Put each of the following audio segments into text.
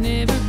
never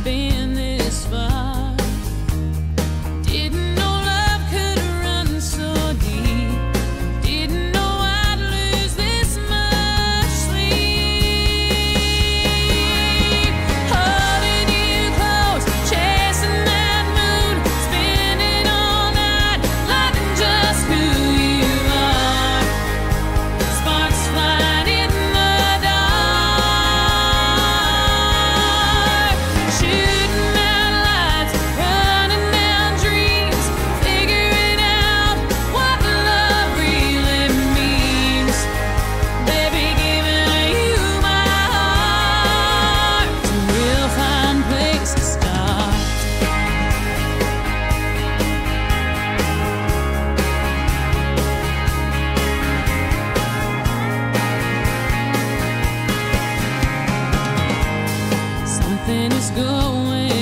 Something is going